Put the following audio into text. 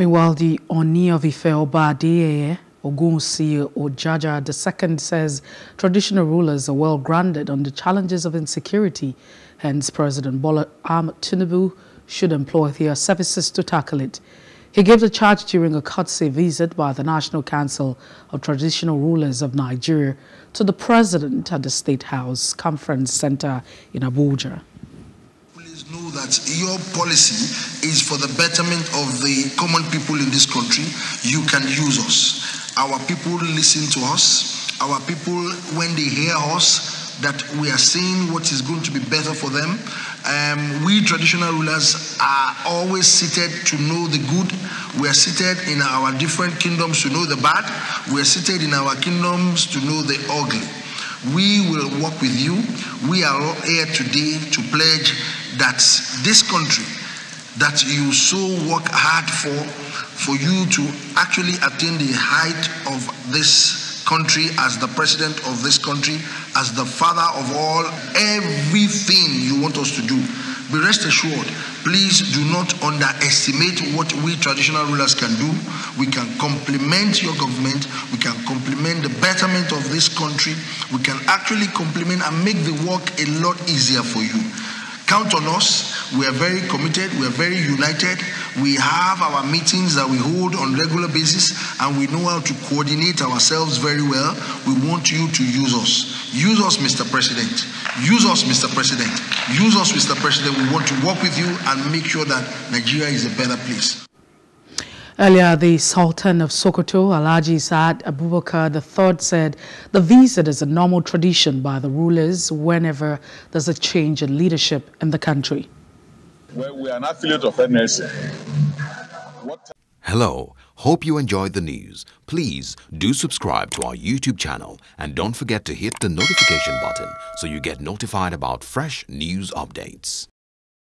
Meanwhile, the Ooni of Ife Oba Adeyeye Ogunwusi Ojaja II says traditional rulers are well grounded on the challenges of insecurity. Hence, President Bola Ahmed Tinubu should employ their services to tackle it. He gave the charge during a courtesy visit by the National Council of Traditional Rulers of Nigeria to the President at the State House Conference Center in Abuja that your policy is for the betterment of the common people in this country, you can use us. Our people listen to us. Our people, when they hear us, that we are saying what is going to be better for them. Um, we traditional rulers are always seated to know the good. We are seated in our different kingdoms to know the bad. We are seated in our kingdoms to know the ugly. We will work with you. We are here today to pledge that this country that you so work hard for, for you to actually attain the height of this country as the president of this country, as the father of all, everything you want us to do. Be rest assured, please do not underestimate what we traditional rulers can do. We can complement your government, we can complement the betterment of this country, we can actually complement and make the work a lot easier for you. Count on us. We are very committed. We are very united. We have our meetings that we hold on regular basis and we know how to coordinate ourselves very well. We want you to use us. Use us, Mr. President. Use us, Mr. President. Use us, Mr. President. We want to work with you and make sure that Nigeria is a better place. Earlier, the Sultan of Sokoto, Alhaji Saad Abubakar III, said the visit is a normal tradition by the rulers whenever there's a change in leadership in the country. Well, we are an affiliate of NSA. Hello. Hope you enjoyed the news. Please do subscribe to our YouTube channel and don't forget to hit the notification button so you get notified about fresh news updates.